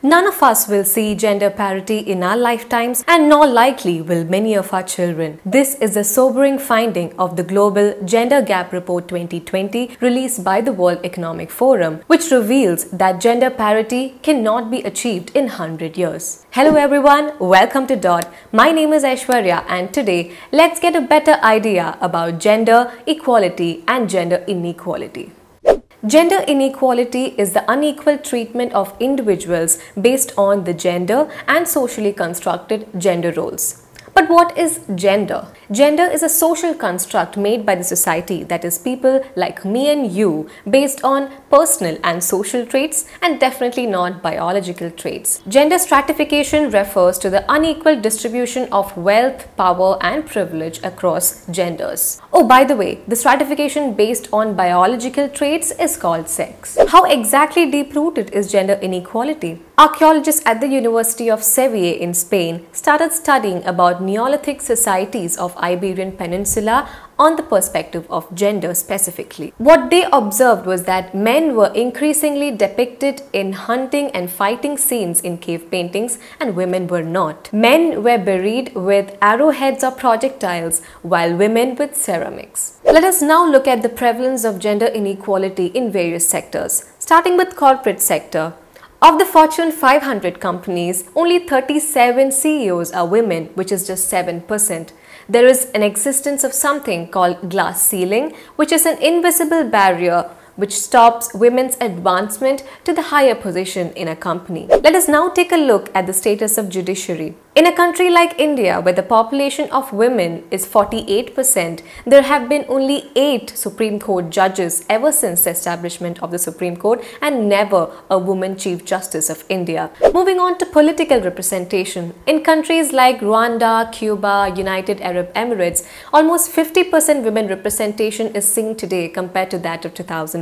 None of us will see gender parity in our lifetimes, and nor likely will many of our children. This is a sobering finding of the Global Gender Gap Report 2020 released by the World Economic Forum, which reveals that gender parity cannot be achieved in 100 years. Hello everyone, welcome to DOT. My name is Aishwarya, and today let's get a better idea about gender equality and gender inequality. Gender inequality is the unequal treatment of individuals based on the gender and socially constructed gender roles. But what is gender? Gender is a social construct made by the society that is people like me and you based on personal and social traits and definitely not biological traits. Gender stratification refers to the unequal distribution of wealth, power and privilege across genders. Oh, by the way, the stratification based on biological traits is called sex. How exactly deep-rooted is gender inequality? Archaeologists at the University of Sevilla in Spain started studying about Neolithic societies of Iberian Peninsula on the perspective of gender specifically. What they observed was that men were increasingly depicted in hunting and fighting scenes in cave paintings and women were not. Men were buried with arrowheads or projectiles while women with ceramics. Let us now look at the prevalence of gender inequality in various sectors. Starting with corporate sector, of the Fortune 500 companies, only 37 CEOs are women, which is just 7%. There is an existence of something called glass ceiling, which is an invisible barrier which stops women's advancement to the higher position in a company. Let us now take a look at the status of judiciary. In a country like India, where the population of women is 48%, there have been only 8 Supreme Court judges ever since the establishment of the Supreme Court and never a woman Chief Justice of India. Moving on to political representation. In countries like Rwanda, Cuba, United Arab Emirates, almost 50% women representation is seen today compared to that of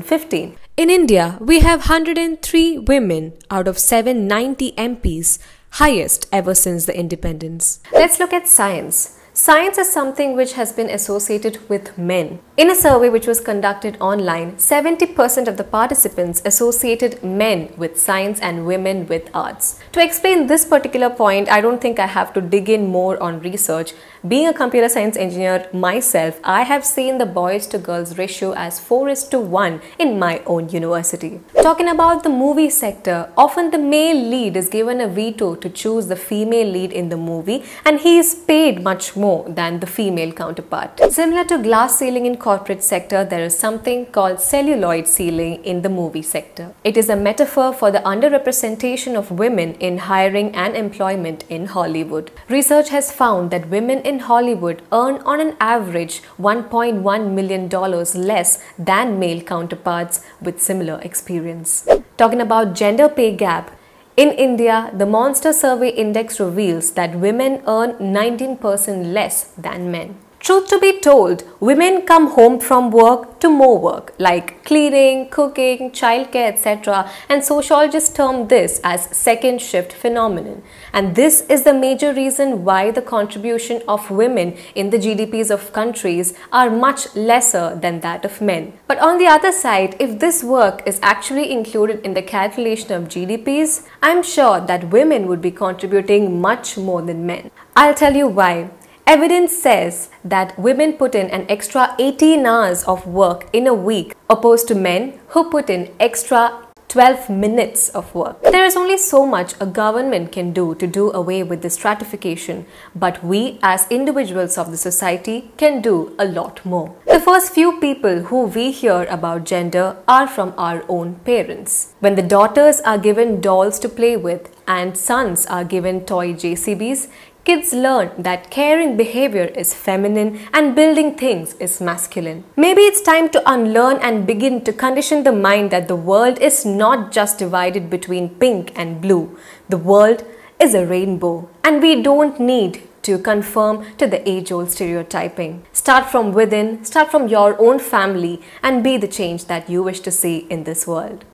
2015. In India, we have 103 women out of 790 MPs highest ever since the independence. Let's look at science. Science is something which has been associated with men. In a survey which was conducted online, 70% of the participants associated men with science and women with arts. To explain this particular point, I don't think I have to dig in more on research. Being a computer science engineer myself, I have seen the boys to girls ratio as 4 is to 1 in my own university. Talking about the movie sector, often the male lead is given a veto to choose the female lead in the movie and he is paid much more than the female counterpart. Similar to glass ceiling in corporate sector, there is something called celluloid ceiling in the movie sector. It is a metaphor for the underrepresentation of women in hiring and employment in Hollywood. Research has found that women in Hollywood earn on an average $1.1 million less than male counterparts with similar experience. Talking about gender pay gap, in India, the Monster Survey Index reveals that women earn 19% less than men. Truth to be told, women come home from work to more work like cleaning, cooking, childcare, etc. And sociologists term this as second shift phenomenon. And this is the major reason why the contribution of women in the GDPs of countries are much lesser than that of men. But on the other side, if this work is actually included in the calculation of GDPs, I'm sure that women would be contributing much more than men. I'll tell you why. Evidence says that women put in an extra 18 hours of work in a week opposed to men who put in extra 12 minutes of work. There is only so much a government can do to do away with this stratification, but we as individuals of the society can do a lot more. The first few people who we hear about gender are from our own parents. When the daughters are given dolls to play with and sons are given toy JCBs, kids learn that caring behavior is feminine and building things is masculine. Maybe it's time to unlearn and begin to condition the mind that the world is not just divided between pink and blue. The world is a rainbow and we don't need to conform to the age old stereotyping. Start from within, start from your own family, and be the change that you wish to see in this world.